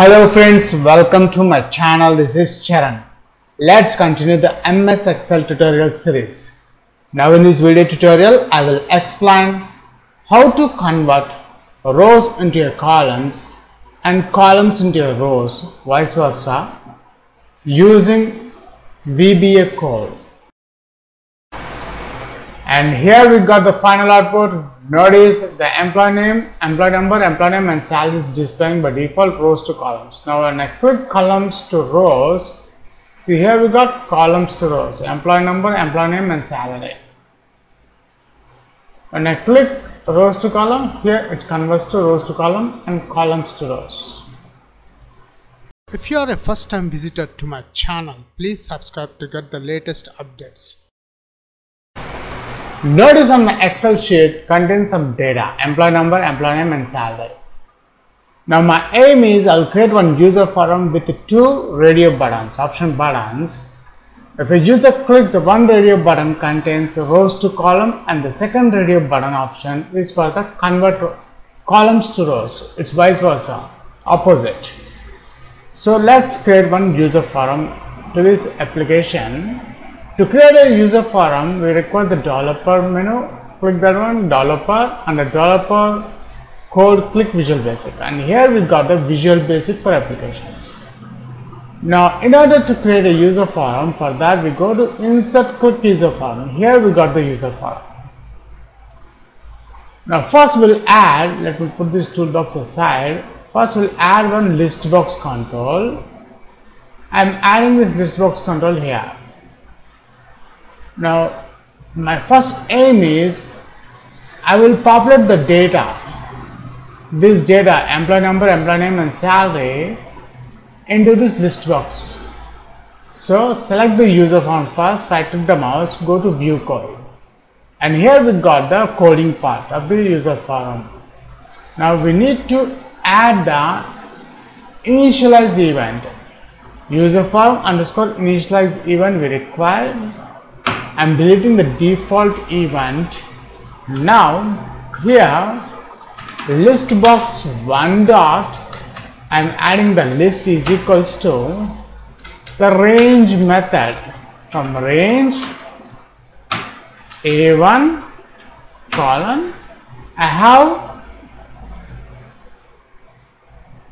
Hello friends, welcome to my channel. This is Charan. Let's continue the MS Excel tutorial series. Now in this video tutorial, I will explain how to convert rows into your columns and columns into your rows, vice versa, using VBA code. And here we got the final output. Notice the employee name, employee number, employee name and salary is displaying by default rows to columns. Now when I click columns to rows, see here we got columns to rows, employee number, employee name and salary. When I click rows to column, here it converts to rows to column and columns to rows. If you are a first time visitor to my channel, please subscribe to get the latest updates. Notice on my Excel sheet contains some data, employee number, employee name and salary. Now my aim is I'll create one user form with two radio buttons, option buttons. If a user clicks one radio button contains rows to column and the second radio button option is for the convert columns to rows. It's vice versa, opposite. So let's create one user form to this application. To create a user form, we require the developer menu. Click that one, developer, and the developer code, click Visual Basic. And here we got the Visual Basic for applications. Now, in order to create a user form, for that we go to Insert, click User Form. Here we got the user form. Now, first we'll add, let me put this toolbox aside. First, we'll add one list box control. I'm adding this list box control here. Now, my first aim is I will populate the data, this data, employee number, employee name and salary into this list box. So, select the user form first, right click the mouse, go to view code. And here we got the coding part of the user form. Now, we need to add the initialize event user form underscore initialize event we require I'm deleting the default event now here list box one dot I'm adding the list is equals to the range method from range a1 colon I have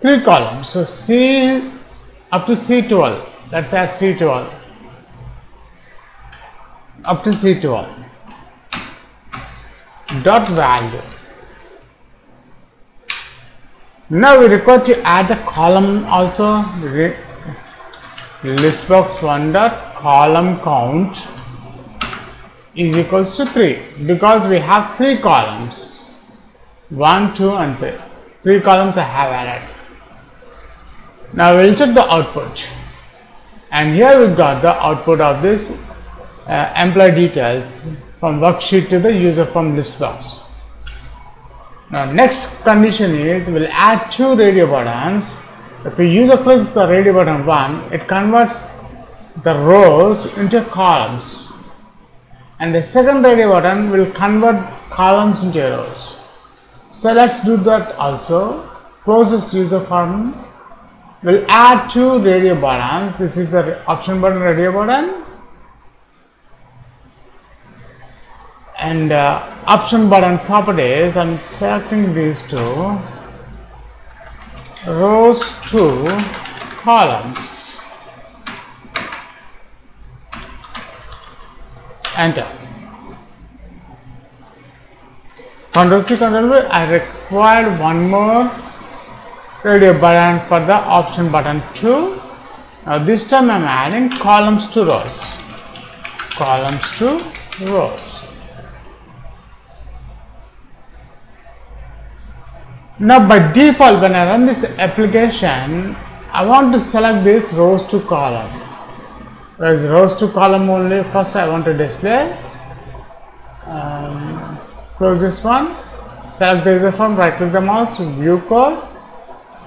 three columns. So C up to C12. Let's add C12. Up to C12. Dot value. Now we require to add the column also. List box one dot column count is equals to 3 because we have three columns 1, 2 and 3. Three columns I have added. Now we'll check the output and here we got the output of this uh, employee details from worksheet to the user form list box. Now next condition is we'll add two radio buttons. If a user clicks the radio button 1, it converts the rows into columns and the second radio button will convert columns into rows. So let's do that also. Close user form we'll add two radio buttons this is the option button radio button and uh, option button properties i'm selecting these two. Rows to columns. Enter. Control c control v i required one more radio button for the option button 2 now this time i'm adding columns to rows. Columns to rows now by default when i run this application i want to select this rows to column. Whereas rows to column only. First i want to display. Um, close this one. Select the user form right click the mouse view code.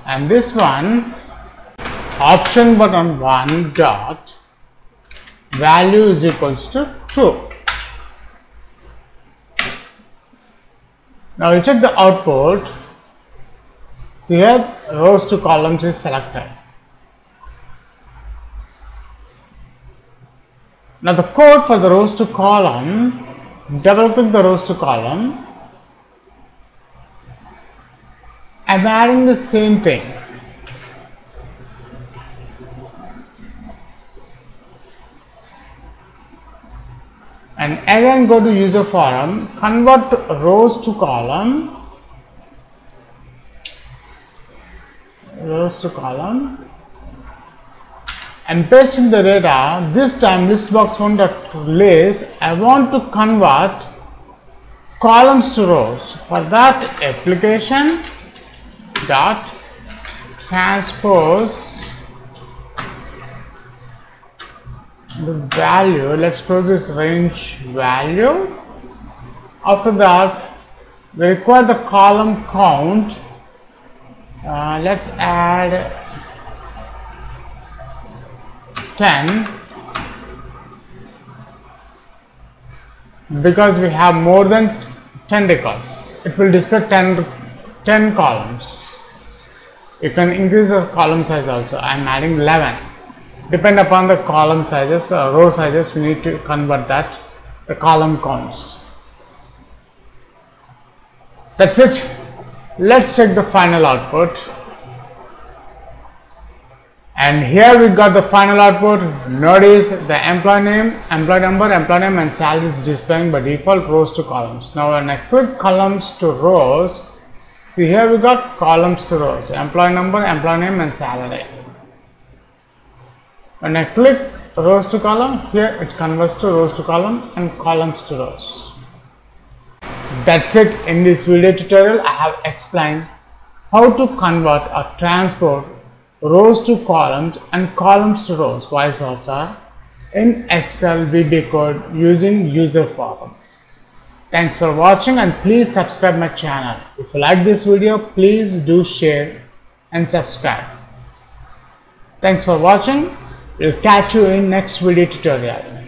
And this one option button 1 dot value is equals to true. Now you check the output. So here rows to columns is selected. Now the code for the rows to column, double click the rows to column. I'm adding the same thing. And again go to user form, convert rows to column, to column. And paste in the data this time list box one dot list I want to convert columns to rows. For that application dot transpose the value let's close this range value. After that we require the column count uh, let's add 10 because we have more than 10 records. It will display 10 10 columns. You can increase the column size also. I am adding 11 depend upon the column sizes uh, row sizes we need to convert that the column counts. That's it let's check the final output. And here we got the final output. Notice the employee name employee number employee name and salary is displaying by default rows to columns. Now when i click columns to rows see here we got columns to rows. Employee number employee name and salary. When i click rows to column here it converts to rows to column and columns to rows that's it in this video tutorial I have explained how to convert or transpose rows to columns and columns to rows vice versa in Excel VB code using user form. Thanks for watching and please subscribe my channel. If you like this video please do share and subscribe. Thanks for watching. We'll catch you in next video tutorial.